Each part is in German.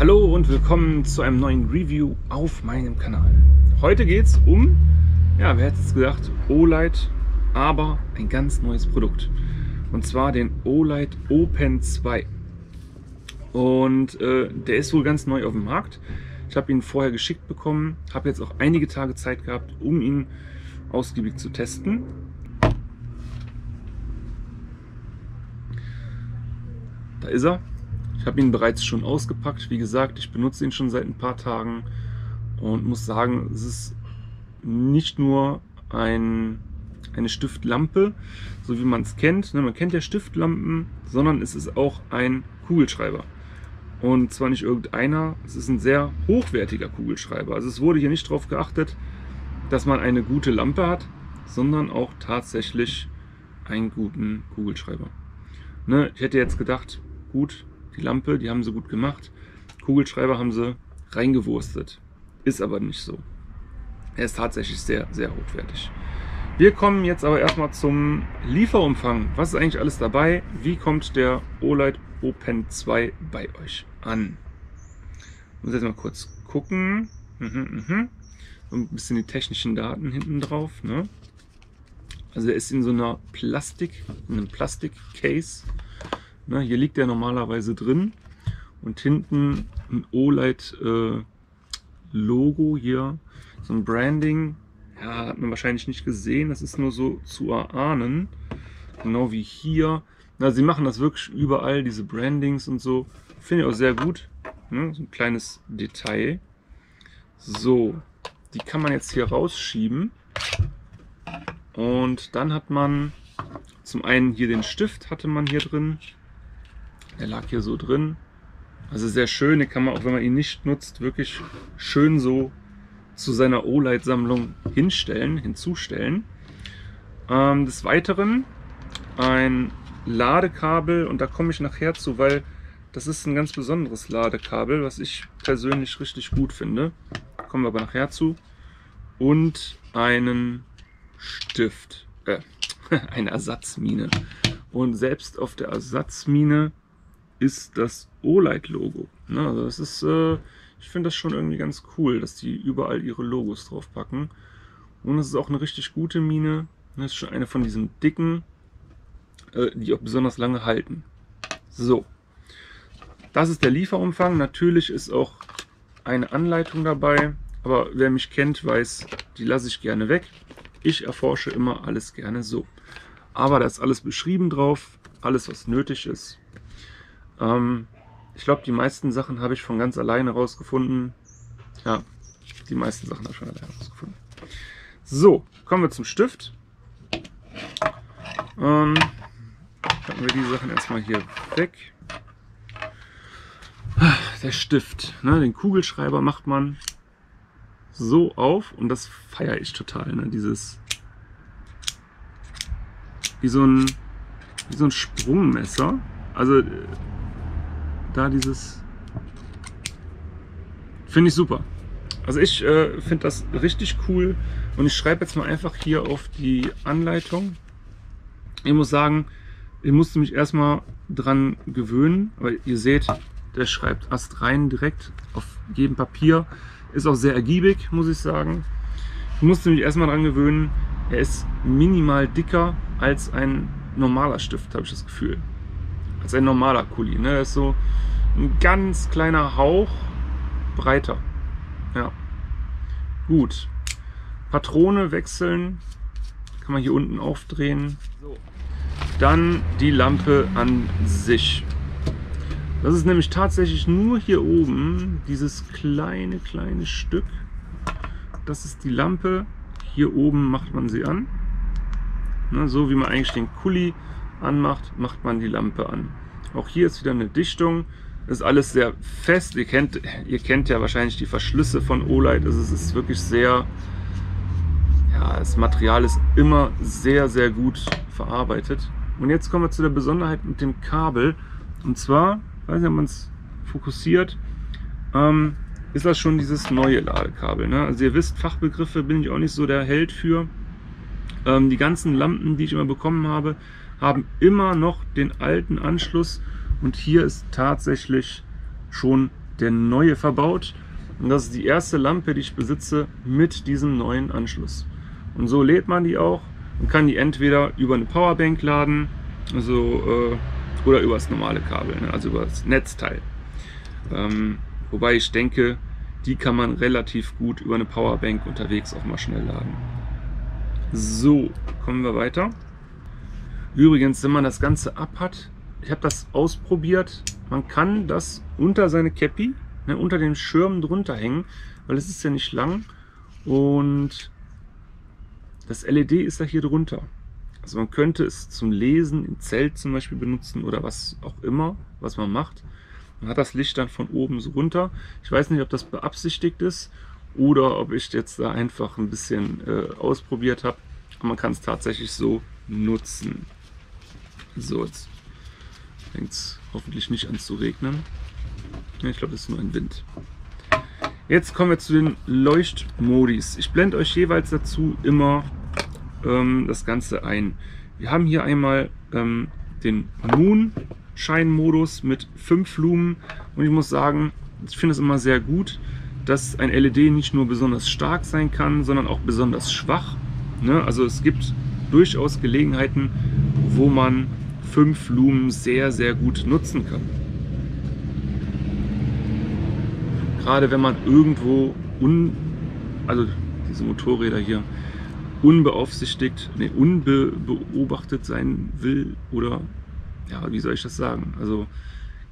Hallo und willkommen zu einem neuen Review auf meinem Kanal. Heute geht es um, ja, wer hätte es gedacht, OLED, aber ein ganz neues Produkt. Und zwar den OLED Open 2. Und äh, der ist wohl ganz neu auf dem Markt. Ich habe ihn vorher geschickt bekommen, habe jetzt auch einige Tage Zeit gehabt, um ihn ausgiebig zu testen. Da ist er. Ich habe ihn bereits schon ausgepackt. Wie gesagt, ich benutze ihn schon seit ein paar Tagen und muss sagen, es ist nicht nur ein, eine Stiftlampe, so wie man es kennt. Ne, man kennt ja Stiftlampen, sondern es ist auch ein Kugelschreiber. Und zwar nicht irgendeiner, es ist ein sehr hochwertiger Kugelschreiber. Also es wurde hier nicht darauf geachtet, dass man eine gute Lampe hat, sondern auch tatsächlich einen guten Kugelschreiber. Ne, ich hätte jetzt gedacht, gut, die Lampe, die haben sie gut gemacht. Kugelschreiber haben sie reingewurstet. Ist aber nicht so. Er ist tatsächlich sehr, sehr hochwertig. Wir kommen jetzt aber erstmal zum Lieferumfang. Was ist eigentlich alles dabei? Wie kommt der OLED Open 2 bei euch an? Ich muss jetzt mal kurz gucken. Mhm, mhm. So ein bisschen die technischen Daten hinten drauf. Ne? Also er ist in so einer Plastik, in einem Plastik-Case. Ne, hier liegt der normalerweise drin und hinten ein OLED-Logo äh, hier, so ein Branding. Ja, hat man wahrscheinlich nicht gesehen, das ist nur so zu erahnen. Genau wie hier. Na, sie machen das wirklich überall, diese Brandings und so. Finde ich auch sehr gut. Ne? So ein kleines Detail. So, die kann man jetzt hier rausschieben. Und dann hat man zum einen hier den Stift hatte man hier drin. Der lag hier so drin. Also sehr schön, den kann man auch, wenn man ihn nicht nutzt, wirklich schön so zu seiner OLED-Sammlung hinstellen, hinzustellen. Ähm, des Weiteren ein Ladekabel und da komme ich nachher zu, weil das ist ein ganz besonderes Ladekabel, was ich persönlich richtig gut finde. Kommen wir aber nachher zu. Und einen Stift, äh, eine Ersatzmine. Und selbst auf der Ersatzmine ist das OLED-Logo. Ne? Also das ist, äh, ich finde das schon irgendwie ganz cool, dass die überall ihre Logos drauf packen. Und es ist auch eine richtig gute Mine. Das ist schon eine von diesen dicken, äh, die auch besonders lange halten. So, das ist der Lieferumfang. Natürlich ist auch eine Anleitung dabei, aber wer mich kennt, weiß, die lasse ich gerne weg. Ich erforsche immer alles gerne so. Aber da ist alles beschrieben drauf, alles was nötig ist. Ähm, ich glaube, die meisten Sachen habe ich von ganz alleine rausgefunden. Ja, die meisten Sachen habe ich von alleine rausgefunden. So, kommen wir zum Stift. Ähm, packen wir die Sachen erstmal hier weg. Der Stift, ne, den Kugelschreiber macht man so auf und das feiere ich total. Ne? Dieses wie so ein wie so ein Sprungmesser. Also da dieses finde ich super. Also ich äh, finde das richtig cool und ich schreibe jetzt mal einfach hier auf die Anleitung. Ich muss sagen, ich musste mich erstmal dran gewöhnen, weil ihr seht, der schreibt Ast rein direkt auf jedem Papier. Ist auch sehr ergiebig, muss ich sagen. Ich musste mich erstmal dran gewöhnen. Er ist minimal dicker als ein normaler Stift, habe ich das Gefühl als ein normaler Kuli. Ne? Das ist so ein ganz kleiner Hauch breiter. Ja. Gut. Patrone wechseln. Kann man hier unten aufdrehen. Dann die Lampe an sich. Das ist nämlich tatsächlich nur hier oben dieses kleine, kleine Stück. Das ist die Lampe. Hier oben macht man sie an. Ne, so wie man eigentlich den Kuli anmacht, macht man die Lampe an. Auch hier ist wieder eine Dichtung. Ist alles sehr fest. Ihr kennt, ihr kennt ja wahrscheinlich die Verschlüsse von Olight. Also es ist wirklich sehr, ja, das Material ist immer sehr, sehr gut verarbeitet. Und jetzt kommen wir zu der Besonderheit mit dem Kabel. Und zwar, weiß nicht, ob man es fokussiert, ähm, ist das schon dieses neue Ladekabel. Ne? Also ihr wisst, Fachbegriffe bin ich auch nicht so der Held für. Ähm, die ganzen Lampen, die ich immer bekommen habe, haben immer noch den alten Anschluss und hier ist tatsächlich schon der neue verbaut. Und das ist die erste Lampe, die ich besitze mit diesem neuen Anschluss. Und so lädt man die auch und kann die entweder über eine Powerbank laden, also, äh, oder über das normale Kabel, ne? also über das Netzteil. Ähm, wobei ich denke, die kann man relativ gut über eine Powerbank unterwegs auch mal schnell laden. So, kommen wir weiter. Übrigens, wenn man das Ganze ab hat, ich habe das ausprobiert, man kann das unter seine Cappy, ne, unter den Schirm drunter hängen, weil es ist ja nicht lang und das LED ist ja hier drunter. Also man könnte es zum Lesen im Zelt zum Beispiel benutzen oder was auch immer, was man macht. Man hat das Licht dann von oben so runter. Ich weiß nicht, ob das beabsichtigt ist oder ob ich jetzt da einfach ein bisschen äh, ausprobiert habe. Man kann es tatsächlich so nutzen. So, jetzt fängt es hoffentlich nicht an zu regnen. Ja, ich glaube, das ist nur ein Wind. Jetzt kommen wir zu den Leuchtmodis. Ich blende euch jeweils dazu immer ähm, das Ganze ein. Wir haben hier einmal ähm, den Moonshine-Modus mit 5 Lumen und ich muss sagen, ich finde es immer sehr gut, dass ein LED nicht nur besonders stark sein kann, sondern auch besonders schwach. Ne? Also es gibt durchaus Gelegenheiten, wo man 5 Lumen sehr, sehr gut nutzen kann. Gerade wenn man irgendwo un, also diese Motorräder hier, unbeaufsichtigt, nee, unbeobachtet sein will oder ja, wie soll ich das sagen? Also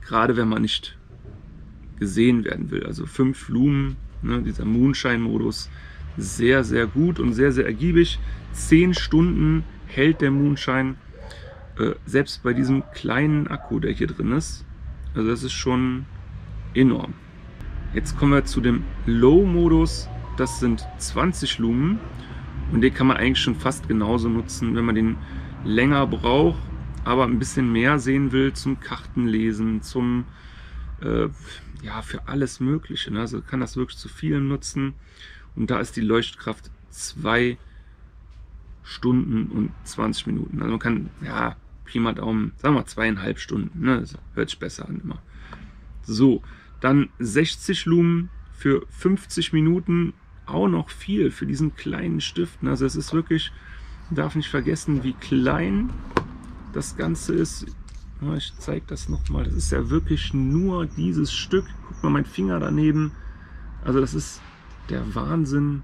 gerade wenn man nicht gesehen werden will. Also fünf Lumen, ne, dieser Moonshine-Modus, sehr, sehr gut und sehr, sehr ergiebig. Zehn Stunden hält der Moonshine, äh, selbst bei diesem kleinen Akku, der hier drin ist. Also das ist schon enorm. Jetzt kommen wir zu dem Low-Modus. Das sind 20 Lumen. Und den kann man eigentlich schon fast genauso nutzen, wenn man den länger braucht, aber ein bisschen mehr sehen will zum Kartenlesen, zum äh, ja für alles Mögliche. Ne? Also kann das wirklich zu vielen nutzen. Und da ist die Leuchtkraft zwei Stunden und 20 Minuten. Also man kann, ja, Pi mal Daumen, sagen wir zweieinhalb Stunden. Ne? Das hört sich besser an immer. So, dann 60 Lumen für 50 Minuten auch noch viel für diesen kleinen Stift. Also es ist wirklich, darf nicht vergessen, wie klein das Ganze ist. Ich zeige das nochmal. Das ist ja wirklich nur dieses Stück. Guck mal, mein Finger daneben. Also das ist der Wahnsinn,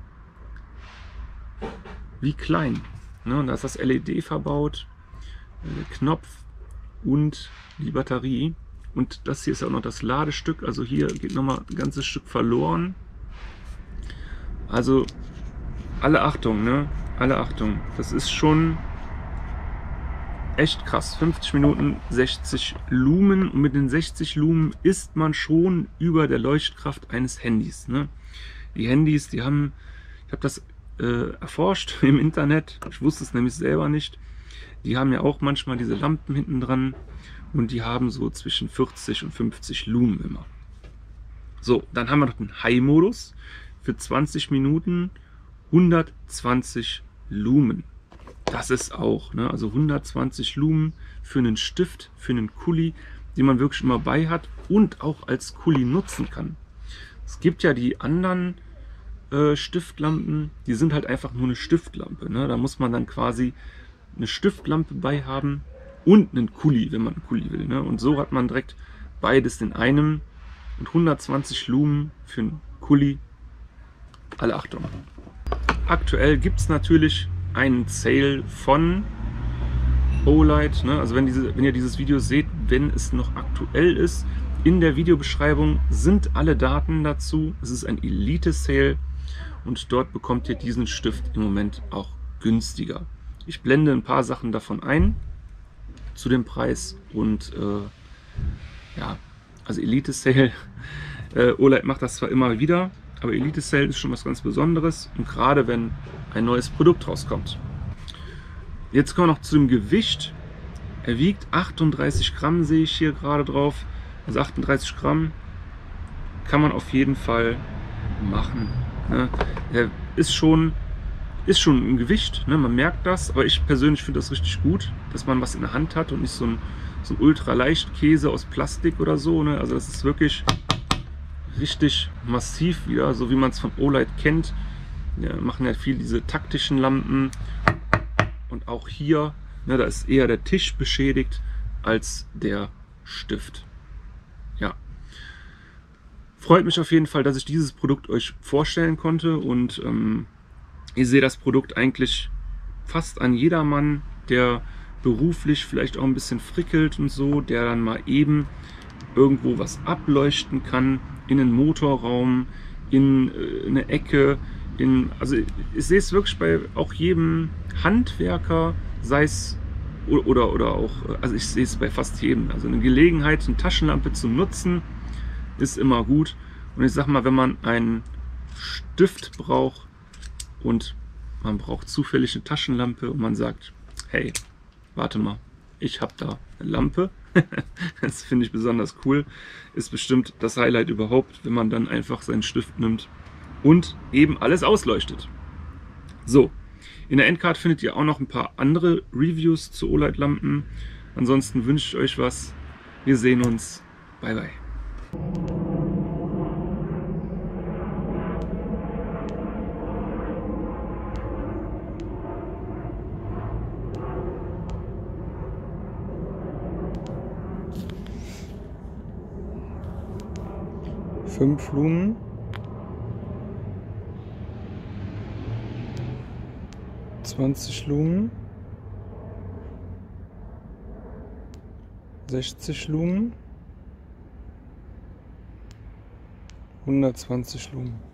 wie klein. Ne, und da ist das LED verbaut, Knopf und die Batterie. Und das hier ist auch noch das Ladestück. Also hier geht nochmal ein ganzes Stück verloren. Also alle Achtung, ne? Alle Achtung. Das ist schon echt krass. 50 Minuten, 60 Lumen. Und mit den 60 Lumen ist man schon über der Leuchtkraft eines Handys. Ne? Die Handys, die haben, ich habe das äh, erforscht im Internet. Ich wusste es nämlich selber nicht. Die haben ja auch manchmal diese Lampen hinten dran. Und die haben so zwischen 40 und 50 Lumen immer. So, dann haben wir noch den High-Modus für 20 Minuten 120 Lumen. Das ist auch, ne? also 120 Lumen für einen Stift, für einen Kuli, den man wirklich immer bei hat und auch als Kuli nutzen kann. Es gibt ja die anderen äh, Stiftlampen, die sind halt einfach nur eine Stiftlampe. Ne? Da muss man dann quasi eine Stiftlampe bei haben und einen Kuli, wenn man einen Kuli will. Ne? Und so hat man direkt beides in einem und 120 Lumen für einen Kuli alle Achtung. Aktuell gibt es natürlich einen Sale von Olight. Ne? Also wenn, diese, wenn ihr dieses Video seht, wenn es noch aktuell ist, in der Videobeschreibung sind alle Daten dazu. Es ist ein Elite-Sale und dort bekommt ihr diesen Stift im Moment auch günstiger. Ich blende ein paar Sachen davon ein zu dem Preis und äh, ja, also Elite-Sale. Äh, Olight macht das zwar immer wieder, aber Elite Cell ist schon was ganz Besonderes und gerade wenn ein neues Produkt rauskommt. Jetzt kommen wir noch zu dem Gewicht. Er wiegt 38 Gramm, sehe ich hier gerade drauf. Also 38 Gramm kann man auf jeden Fall machen. Ne? Er ist schon, ist schon ein Gewicht, ne? man merkt das, aber ich persönlich finde das richtig gut, dass man was in der Hand hat und nicht so ein, so ein ultra leicht Käse aus Plastik oder so. Ne? Also das ist wirklich richtig massiv wieder, so wie man es von Olight kennt. Wir machen ja viel diese taktischen Lampen. Und auch hier, ne, da ist eher der Tisch beschädigt als der Stift. Ja. Freut mich auf jeden Fall, dass ich dieses Produkt euch vorstellen konnte und ähm, ich sehe das Produkt eigentlich fast an jedermann, der beruflich vielleicht auch ein bisschen frickelt und so, der dann mal eben irgendwo was ableuchten kann, in einen Motorraum, in äh, eine Ecke, in, also ich sehe es wirklich bei auch jedem Handwerker, sei es oder, oder auch, also ich sehe es bei fast jedem. Also eine Gelegenheit, eine Taschenlampe zu nutzen, ist immer gut. Und ich sag mal, wenn man einen Stift braucht und man braucht zufällig eine Taschenlampe und man sagt, hey, warte mal, ich habe da eine Lampe. das finde ich besonders cool. Ist bestimmt das Highlight überhaupt, wenn man dann einfach seinen Stift nimmt und eben alles ausleuchtet. So, in der Endcard findet ihr auch noch ein paar andere Reviews zu OLED-Lampen. Ansonsten wünsche ich euch was. Wir sehen uns. Bye bye. Fünf Lumen. 20 Lumen, 60 Lumen, 120 Lumen.